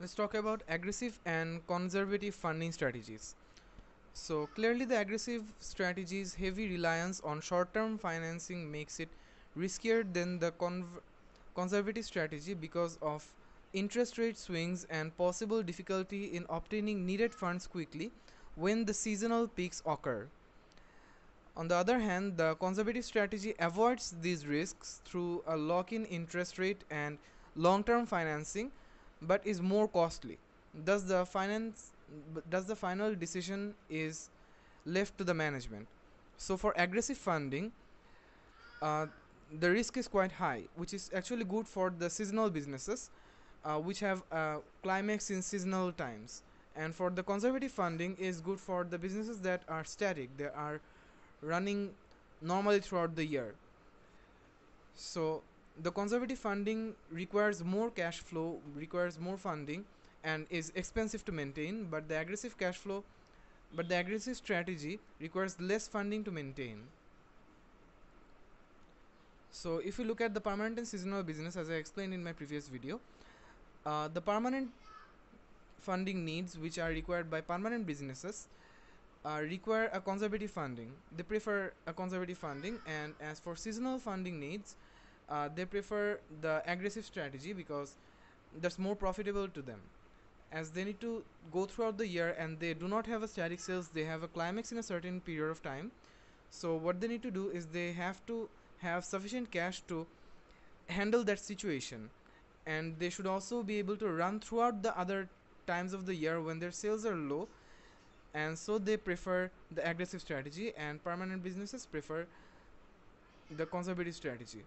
let's talk about aggressive and conservative funding strategies so clearly the aggressive strategy's heavy reliance on short-term financing makes it riskier than the conservative strategy because of interest rate swings and possible difficulty in obtaining needed funds quickly when the seasonal peaks occur. On the other hand, the conservative strategy avoids these risks through a lock-in interest rate and long-term financing but is more costly. Thus the finance thus the final decision is left to the management. So for aggressive funding, uh, the risk is quite high, which is actually good for the seasonal businesses uh, which have a climax in seasonal times. And for the conservative funding is good for the businesses that are static, they are running normally throughout the year. So the conservative funding requires more cash flow, requires more funding and is expensive to maintain, but the aggressive cash flow but the aggressive strategy requires less funding to maintain. So if you look at the permanent and seasonal business as I explained in my previous video, uh, the permanent funding needs which are required by permanent businesses uh, require a conservative funding. They prefer a conservative funding and as for seasonal funding needs, uh, they prefer the aggressive strategy because that's more profitable to them. As they need to go throughout the year and they do not have a static sales, they have a climax in a certain period of time. So what they need to do is they have to have sufficient cash to handle that situation and they should also be able to run throughout the other times of the year when their sales are low and so they prefer the aggressive strategy and permanent businesses prefer the conservative strategy